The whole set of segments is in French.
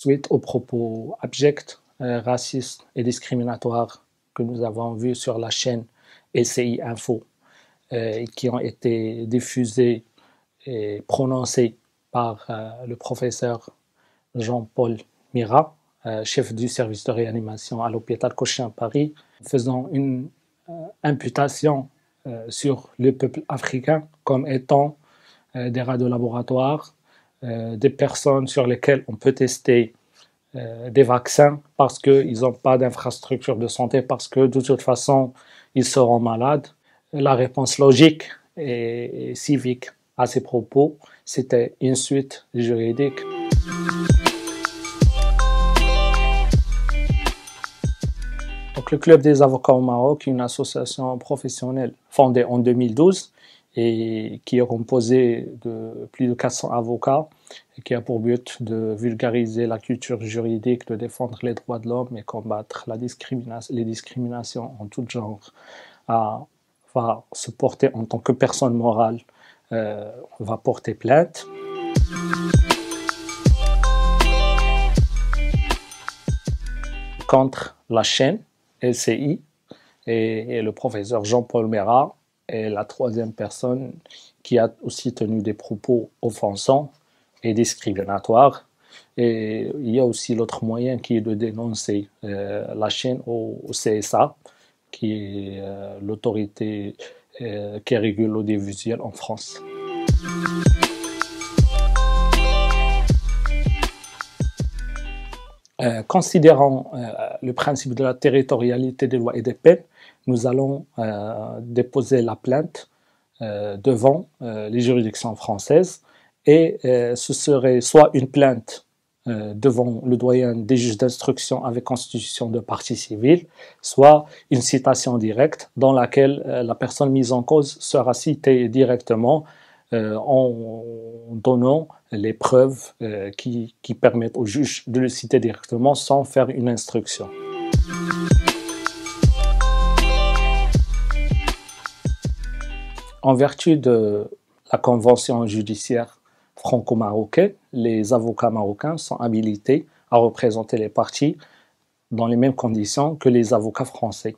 Suite aux propos abjects, euh, racistes et discriminatoires que nous avons vus sur la chaîne SCI Info, euh, qui ont été diffusés et prononcés par euh, le professeur Jean-Paul Mira, chef du service de réanimation à l'hôpital Cochin Paris, faisant une imputation sur le peuple africain comme étant des rats de laboratoire, des personnes sur lesquelles on peut tester euh, des vaccins parce qu'ils n'ont pas d'infrastructure de santé, parce que de toute façon, ils seront malades. La réponse logique et, civique à ces propos, c'était une suite juridique. Donc, le Club des avocats au Maroc, une association professionnelle fondée en 2012, et qui est composé de plus de 400 avocats et qui a pour but de vulgariser la culture juridique, de défendre les droits de l'homme et combattre les discriminations en tout genre, va se porter en tant que personne morale, euh, va porter plainte. contre la chaîne LCI et, et le professeur Jean-Paul Mérat et la troisième personne qui a aussi tenu des propos offensants et discriminatoires. Et il y a aussi l'autre moyen qui est de dénoncer euh, la chaîne au, CSA, qui est euh, l'autorité euh, qui régule l'audiovisuel en France. considérant le principe de la territorialité des lois et des peines, nous allons euh, déposer la plainte euh, devant euh, les juridictions françaises et ce serait soit une plainte devant le doyen des juges d'instruction avec constitution de partie civile, soit une citation directe dans laquelle la personne mise en cause sera citée directement en donnant les preuves qui, qui, permettent au juge de le citer directement sans faire une instruction. En vertu de la convention judiciaire franco-marocaine, les avocats marocains sont habilités à représenter les parties dans les mêmes conditions que les avocats français.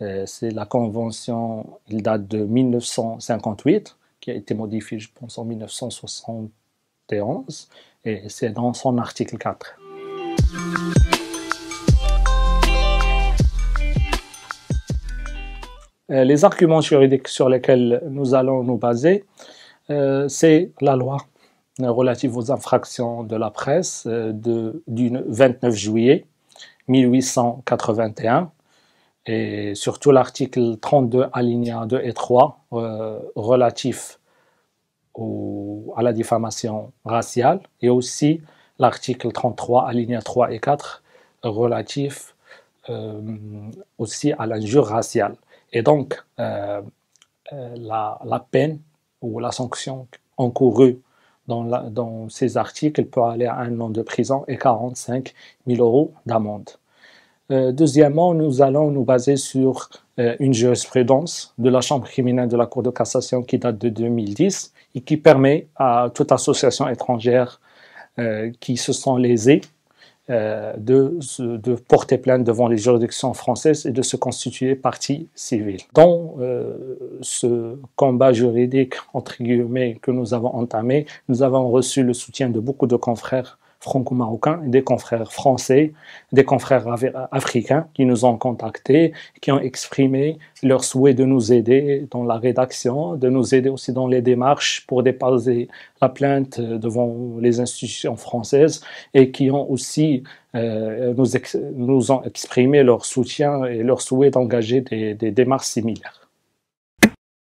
Euh, c'est la convention, il date de 1958, qui a été modifiée, je pense, en 1971, et c'est dans son article 4. Les arguments juridiques sur lesquels nous allons nous baser, euh, c'est la loi relative aux infractions de la presse euh, du 29 juillet 1881 et surtout l'article 32 alinéa 2 et 3 relatif à la diffamation raciale et aussi l'article 33 alinéa 3 et 4 relatif aussi à l'injure raciale. Et donc, euh, euh, la, peine ou la sanction encourue dans, ces articles peut aller à un an de prison et 45 000 euros d'amende. Euh, deuxièmement, nous allons nous baser sur une jurisprudence de la Chambre criminelle de la Cour de cassation qui date de 2010 et qui permet à toute association étrangère qui se sent lésée euh, de, de, porter plainte devant les juridictions françaises et de se constituer partie civile. Dans euh, ce combat juridique, entre guillemets, que nous avons entamé, nous avons reçu le soutien de beaucoup de confrères franco-marocains, des confrères français, des confrères africains qui nous ont contactés, qui ont exprimé leur souhait de nous aider dans la rédaction, de nous aider aussi dans les démarches pour déposer la plainte devant les institutions françaises et qui ont aussi euh, nous, nous, ont exprimé leur soutien et leur souhait d'engager des, des démarches similaires.